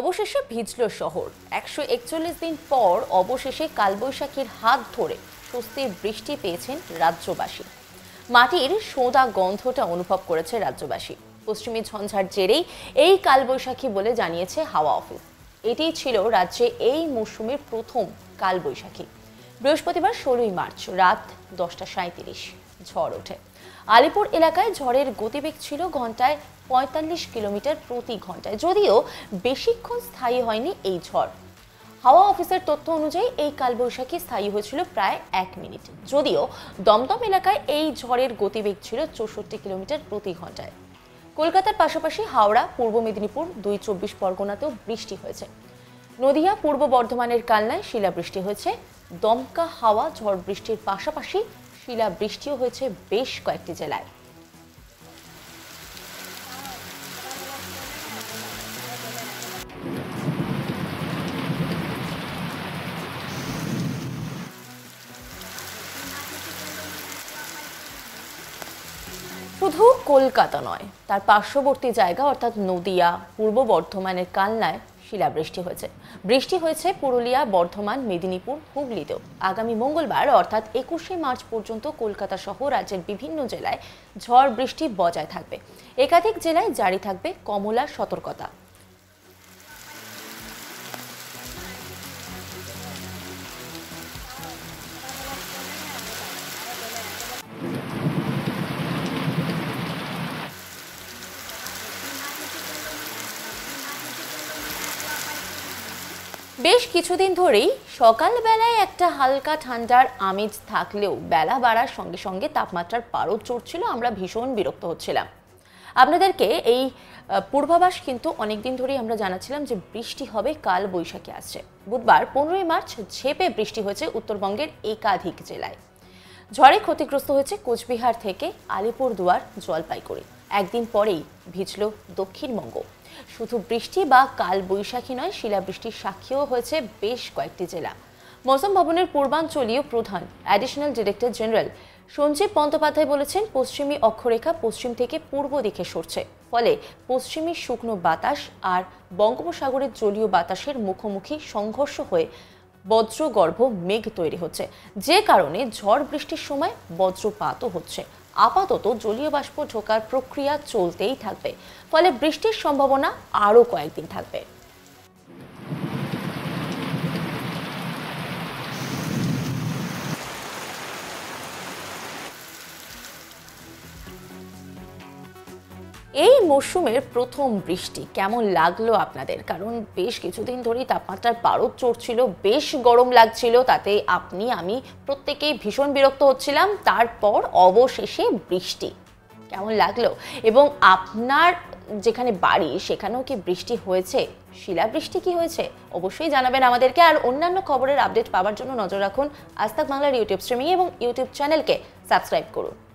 অবশেষে ভিজল শহর। একশো একচল্লিশ দিন পর অবশেষে কালবৈশাখীর হাত ধরে স্বস্তির বৃষ্টি পেয়েছেন রাজ্যবাসী। মাটির সোঁদা গন্ধটা অনুভব করেছে রাজ্যবাসী। পশ্চিমী ঝঞ্ঝার জেরেই এই কালবৈশাখী বলে জানিয়েছে হাওয়া অফিস। এটিই ছিল রাজ্যে এই মৌসুমের প্রথম কালবৈশাখী। বৃহস্পতিবার ষোলোই মার্চ, রাত দশটা সাঁত্রিশ ঝড় ওঠে। আলিপুর এলাকায় ঝড়ের গতিবেগ ছিল ঘন্টায় পঁয়তাল্লিশ কিলোমিটার প্রতি ঘন্টায়। যদিও বেশিক্ষণ স্থায়ী হয়নি এই ঝড়। হাওয়া অফিসের তথ্য অনুযায়ী এই কালবৈশাখী স্থায়ী হয়েছিল প্রায় এক মিনিট। যদিও দমদম এলাকায় এই ঝড়ের গতিবেগ ছিল চৌষট্টি কিলোমিটার প্রতি ঘন্টায়। কলকাতার পাশাপাশি হাওড়া, পূর্ব মেদিনীপুর দুই চব্বিশ পরগনাতেও বৃষ্টি হয়েছে। নদিয়া, পূর্ব বর্ধমানের কালনায় শিলাবৃষ্টি হয়েছে। দমকা হাওয়া ঝড় বৃষ্টির পাশাপাশি শিলাবৃষ্টিও হয়েছে বেশ কয়েকটি জেলায়। শুধু কলকাতা নয়, তার পার্শ্ববর্তী জায়গা অর্থাৎ নদিয়া, পূর্ব বর্ধমানের কালনায় শিলাবৃষ্টি হয়েছে। বৃষ্টি হয়েছে পুরুলিয়া, বর্ধমান, মেদিনীপুর, হুগলিতেও। আগামী মঙ্গলবার, অর্থাৎ একুশে মার্চ পর্যন্ত কলকাতা সহ রাজ্যের বিভিন্ন জেলায় ঝড় বৃষ্টি বজায় থাকবে। একাধিক জেলায় জারি থাকবে কমলা সতর্কতা। বেশ কিছুদিন ধরেই সকালবেলায় একটা হালকা ঠান্ডার আমেজ থাকলেও বেলা বাড়ার সঙ্গে সঙ্গে তাপমাত্রার পারদ চড়ছিল, আমরা ভীষণ বিরক্ত হচ্ছিলাম। আপনাদেরকে এই পূর্বাভাস কিন্তু অনেকদিন ধরেই আমরা জানাচ্ছিলাম যে বৃষ্টি হবে, কাল বৈশাখী আসছে। বুধবার পনেরোই মার্চ ঝেপে বৃষ্টি হয়েছে উত্তরবঙ্গের একাধিক জেলায়। ঝড়ে ক্ষতিগ্রস্ত হয়েছে কোচবিহার থেকে আলিপুরদুয়ার, জলপাইগুড়ি। একদিন পরেই ভিজল দক্ষিণবঙ্গ শুধু বৃষ্টি বা কাল বৈশাখী নয়, শিলাবৃষ্টির সাক্ষীও হয়েছে বেশ কয়েকটি জেলা। মৌসুম ভবনের পূর্বাঞ্চলীয় প্রধান additional director general Sanjib Bandyopadhyay বলেছেন, পশ্চিমী অক্ষরেখা পশ্চিম থেকে পূর্ব দিকে সরছে। ফলে পশ্চিমী শুকনো বাতাস আর বঙ্গোপসাগরের জলীয় বাতাসের মুখোমুখি সংঘর্ষ হয়ে বজ্রগর্ভ মেঘ তৈরি হচ্ছে। যে কারণে ঝড় বৃষ্টির সময় বজ্রপাতও হচ্ছে। আপাতত জলীয় বাষ্প ঢোকার প্রক্রিয়া চলতেই থাকবে। ফলে বৃষ্টির সম্ভাবনা আরও কয়েকদিন থাকবে। এই মরশুমের প্রথম বৃষ্টি কেমন লাগল আপনাদের? কারণ বেশ কিছুদিন ধরেই তাপমাত্রার পারদ চড়ছিল, বেশ গরম লাগছিল, তাতে আপনি, আমি প্রত্যেকেই ভীষণ বিরক্ত হচ্ছিলাম। তারপর অবশেষে বৃষ্টি কেমন লাগল? এবং আপনার যেখানে বাড়ি, সেখানেও কি বৃষ্টি হয়েছে? শিলাবৃষ্টি কি হয়েছে? অবশ্যই জানাবেন আমাদেরকে। আর অন্যান্য খবরের আপডেট পাওয়ার জন্য নজর রাখুন আজ তাক বাংলার ইউটিউব স্ট্রিমিং এবং ইউটিউব চ্যানেলকে সাবস্ক্রাইব করুন।